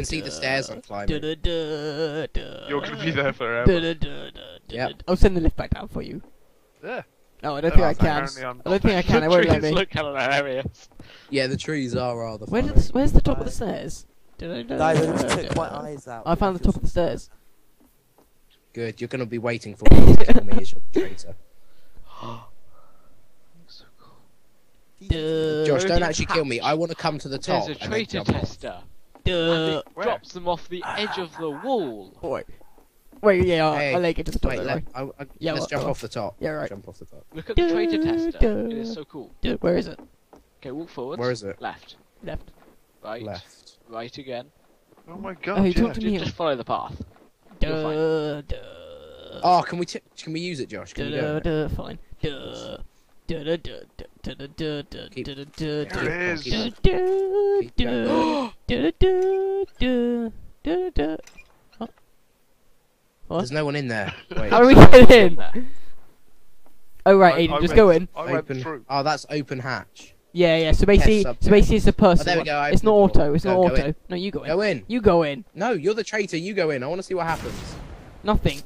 and see the stairs I'm climbing. You're gonna be there forever. Yep. I'll send the lift back down for you. Yeah. No, I don't think I can. I'm don't think I can. The It won't let me. look kind of hilarious. Yeah, the trees are rather Where funny. does, where's the top of the stairs? Guys, I just took my eyes out. I found the top of the stairs. Good, you're gonna be waiting for me to kill me as your traitor. Duh. Josh, don't actually kill me. I want to come to the top. There's a traitor jump off. tester. Duh. Where? drops them off the edge of the wall. Boy. Wait, yeah, I'll, Hey, I'll let you to the top. Wait, don't let, worry. I, I, Yeah, let's what- jump what? off the top. Yeah, right. Jump off the top. Look at the traitor tester. duh. It is so cool. Duh, where is it? Okay, walk forward. Where is it? Left. Left. Right. Left. Right again. Oh my Oh, god, you yeah. talked to me. Just, just follow the path. You'll find Duh, duh. Oh, can we t- can we use it, Josh? Can Duh, we go? duh, duh, fine. Duh. Duh, duh, duh, duh, duh, duh, duh, Keep- duh, duh, duh, There duh. it is. Keep- Duh, duh, Keep duh, going. duh, duh, duh, duh, duh. What? What? There's no one in there. Wait. How do we get in? Oh right, I- Aiden, I just went- go in. I Open. Oh, that's open hatch. Yeah, yeah. So basically, subject. so basically, it's a person. Oh, there we go, It's not opened the door. auto. It's not Go- go auto. in. No, you go in. Go in. You go in. No, you're the traitor. You go in. I want to see what happens. Nothing.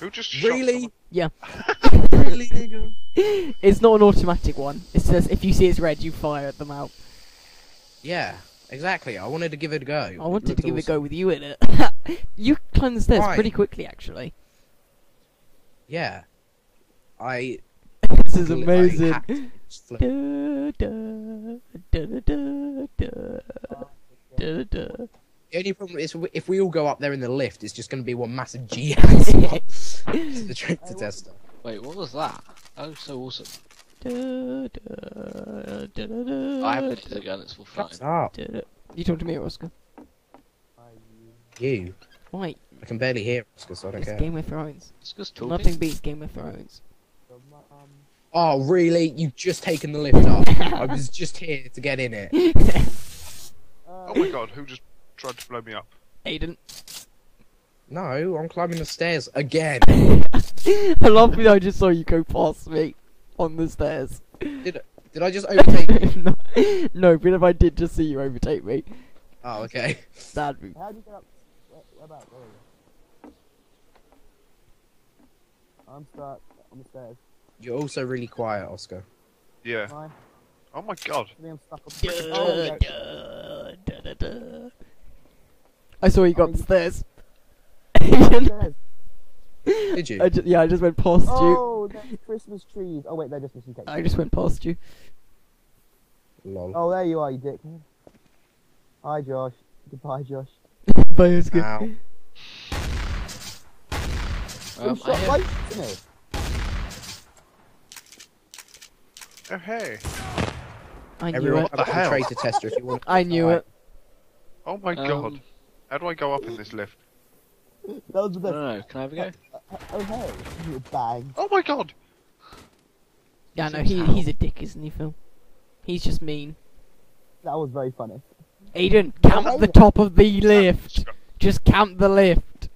Who just Really? someone? Yeah. really, nigga? It's not an automatic one. It says if you see it's red, you fire at them out. Yeah, exactly. I wanted to give it a go. I wanted to give it a go with you in it. you climbed the stairs Why? pretty quickly, actually. Yeah. I. this is amazing. The only problem is if we all go up there in the lift, it's just going to be one massive G the traitor tester. Wait, what was that? That was so awesome. Da, da, I haven't hit it again, it's all fine. Shut up, da, da. You talk to me, Oscar. you. Why? I can barely hear Oscar, so I don't It's care. Game of Thrones. It's just talking. Nothing beats Game of Thrones. Oh, really? You've just taken the lift up. I was just here to get in it. Oh my god, who just tried to blow me up? Aiden. No, I'm climbing the stairs again. I love that I just saw you go past me on the stairs. Did did I just overtake you? no, no, but if I did just see you overtake me, Oh, okay. that'd be. How do you get up? Where, where about? Where are you? I'm stuck on the stairs. You're also really quiet, Oscar. Yeah. Am I? Oh my god. I I'm stuck on Duh, Oh, yeah. duh, duh, duh, duh. I saw you go up the stairs. Stairs. Did you? I ju- yeah, I just went past you. Oh, Oh, there's Christmas trees. Oh wait, they're just missing cake. I just went past you. Lol. Oh, there you are, you dick. Hi, Josh. Goodbye, Josh. Bye, it was good. Ow. Um, I shot hear- lights to. Oh hey. I knew Everyone, it. I've a hell? traitor tester if you want. I knew it. Oh my god. um, How do I go up in this lift? That was the I best. don't know, can I have a go? Uh, uh, oh, hey. You bang. Oh my god. Yeah, no, he, he's a dick, isn't he, Phil? He's just mean. That was very funny. Aiden, count oh, the top of the lift. Just count the lift.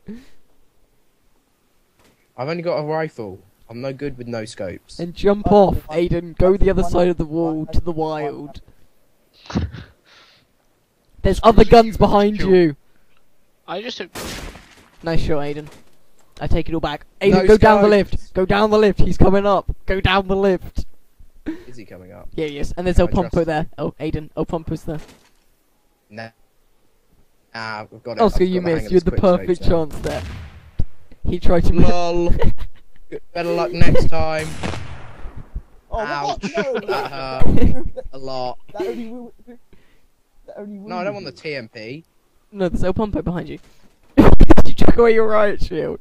I've only got a rifle. I'm no good with no scopes. And jump Oh, off, one- Aiden. Go the other side of the wall to the wild. There's other guns behind you. I just took. Nice shot, Aiden. I take it all back. Aiden, No go down the lift. Go down the lift. He's coming up. Go down the lift. Is he coming up? Yeah, yes. And there's El Pompo there. Oh, Aiden. El Pompo's there. Nah. Ah, we've got it. Oscar, I've you got the hang missed. You had the perfect scopes chance there. He tried to. now. Lol. Better luck next time. Oh, Ouch. what? No. That that, only, A lot. that only ru- that only No, I don't want the. TMP. No, there's El Pompo behind you. Did chuck away your riot shield?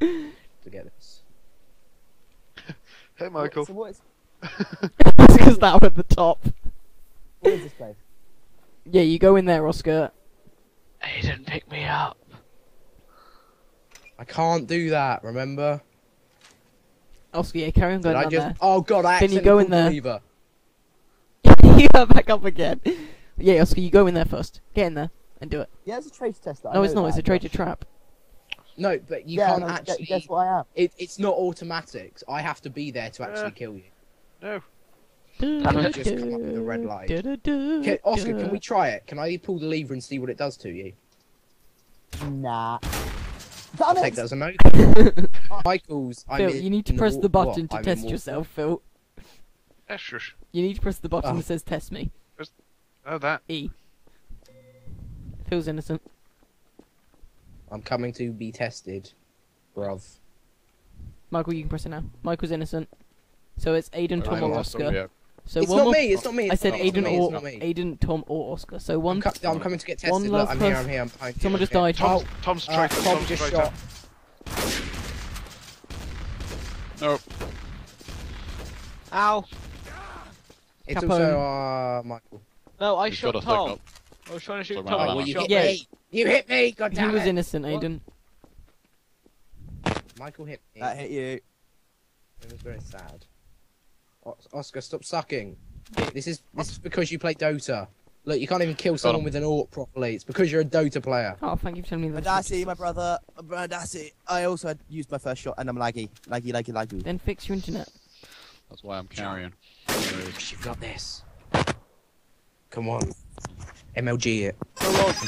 To get this. Hey What- Michael. So what is, Because that one at the top. what is this place? Yeah, you go in there, Oscar. Aiden, pick me up. I can't do that. Remember? Oscar, yeah, carry on Did going I down just? Oh god, I Can you go in there? lever. there. you go back up again. Yeah, Oscar, you go in there first. Get in there and do it. Yeah, it's a trace test. I No, it's not. It's a traitor Josh. trap. No, but you yeah, can't no, actually. Guess what I am? It, it's not automatic. I have to be there to actually Uh. kill you. No. Damn it. Just come up with a red light. Can, Oscar, can we try it? Can I pull the lever and see what it does to you? Nah. I'll Damn take that as a no. Michael's. I'm Phil, in- you need to in the press the button what? to I'm test yourself, Phil. Yeah, shush. You need to press the button Oh. that says test me. Oh, that. E. Phil's innocent. I'm coming to be tested, bruv. Michael, you can press it now. Michael's innocent. So it's Aiden, Tom, or Oscar. Yeah. So it's one not more. me. It's not me. I said not Aiden not me, or it's not me. Aiden, Tom, or Oscar. So I'm, one. co- I'm coming to get tested. one Look, I'm here. I'm here. I'm behind Someone I'm just here. died. Tom's, Tom's Uh, traitor. Tom Tom's just traitor. shot. Nope. Ow! It's Capone. also uh, Michael. No, I You've shot Tom. Think I was trying to shoot Sorry Tom. Oh, well, you hit Yeah. me. You hit me. God He damn was it. innocent, What? Aiden. Michael hit me. That hit you. It was very sad. Os- Oscar, stop sucking. This is this is because you play Dota. Look, you can't even kill someone with an AWP properly. It's because you're a Dota player. Oh, thank you for telling me that. Madassi, my brother. My brother Madassi. I also had used my first shot and I'm laggy. Laggy, laggy, laggy. Then fix your internet. That's why I'm carrying. You've got this. Come on. MLG it.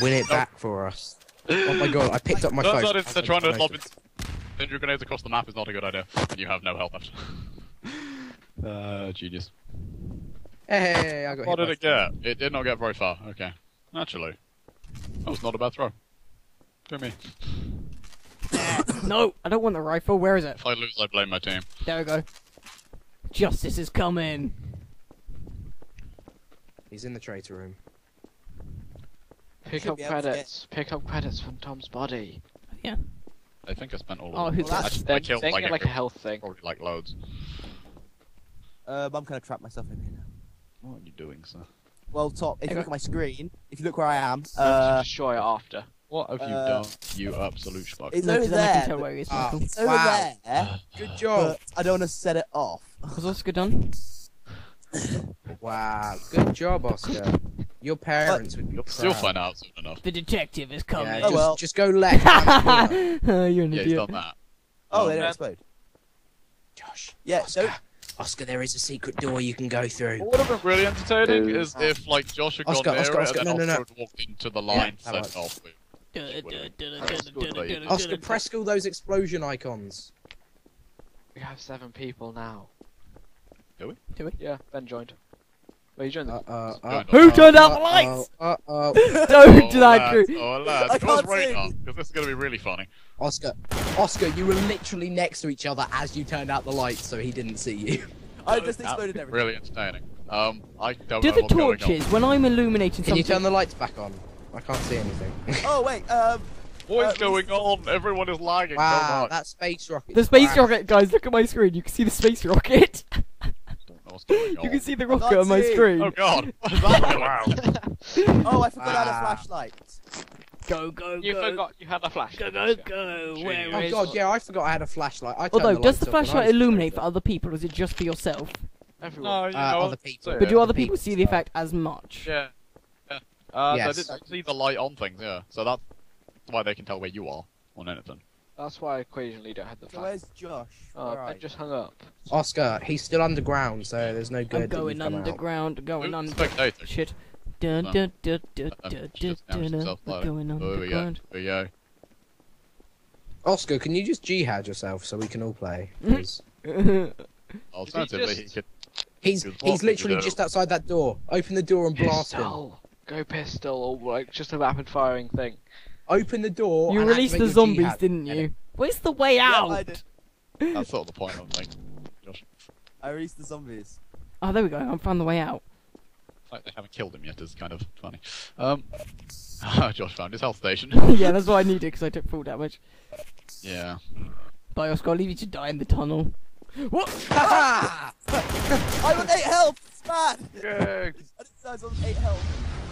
Win it back for us. Oh my god, I picked up my Turns phone. out it's they're trying to lob it. Grenades across the map is not a good idea, and you have no health left. uh, genius. Hey, I got What hit did it by- get? It did not get very far. Okay. Naturally. that was not a bad throw. To me. No, I don't want the rifle. Where is it? If I lose, I blame my team. There we go. Justice is coming. He's in the traitor room. Pick up be able to get- credits. Pick up credits from Tom's body. Yeah. I think I spent all Oh, of them. who's Well, that? I, I Then, killed then like, get a, like a health thing. probably like loads. Um, I'm kind of trapped myself in here now. What are you doing, sir? Well, top. If Hey, you look at my screen, if you look where I am, Uh, destroy it after. What have you Uh, done, you absolute schmuck? it's No, over 'cause then I can there. tell where he is, Ah. Over Wow. there. Good job. But I don't want to set it off. Was Oscar done? Wow, good job, Oscar. Your parents would be You'll proud. still find out soon enough. The detective is Yeah, coming. Oh, just, well. just go left. around the corner. You're an Yeah, he's idiot. done that. Oh, they Um, don't explode. Josh, Yeah, Oscar, don't- Oscar, there is a secret door you can go through. What would have been really entertaining is if, like, Josh had gone Oscar, near Oscar, it Oscar, and no, then no, no. Oscar had walked into the line that set works. off with. Oscar, press all those explosion icons. We have seven people now. Do we? Do we? Yeah, Ben joined. Well, you. Uh, the- uh, Who uh, Who turned out the uh, lights? Uh oh. Don't do that, lads, Drew. Oh, lads. I Close can't radar, because this is going to be really funny. Oscar, Oscar, you were literally next to each other as you turned out the lights, so he didn't see you. I just exploded everything. Really entertaining. Um, I don't Do know the what's going on. torches when I'm illuminating Can you turn the lights back on? I can't see anything. Oh wait, um, What is Uh, going on? Everyone is lagging so wow, much. that space rocket. The space rocket, guys, look at my screen. You can see the space rocket. I don't know what's going you can see the can't rocket on my see. screen. Oh god, what is that? wow. oh I forgot I had a Ah. flashlight. Go, go, You go. You forgot you had a flashlight. Go, go, go. Genius. Where Oh is god, yeah, I forgot I had a flashlight. I Although, the does the off when I flashlight illuminate for other people, or is it just for yourself? Everyone. No, you Uh, know. other people. so- But do Yeah, other people people see the effect as much? Yeah. Yeah. Uh, Yes. so I did see the light on things, yeah. So that's why they can tell where you are on anything. That's why I occasionally don't have the So where's Josh? Oh, Where Ben are you? just hung up. Oscar, he's still underground, so there's no good. I'm going that out. underground, going Ooh, under. spectator. Shit. Dun No. dun dun dun dun dun dun. herself We're going There we go. underground. There we go. Oscar, can you just jihad yourself so we can all play? Mm. 'Cause Alternatively, he could. he's he's literally just outside that door. Open the door and blast him. Go pistol, or like just a rapid firing thing. Open the door. You and released the zombies, jihad. didn't you? it? Where's the way Yeah, out? I did. That's sort of the point, I think. Josh. I released the zombies. Oh, there we go. I found the way out. Like they haven't killed him yet is kind of funny. Um, Josh found his health station. yeah, that's what I needed because I took full damage. yeah. Bye, Oscar. I'll leave you to die in the tunnel. What? Ha I was eight health. It's bad. Yay! I didn't I was on eight health.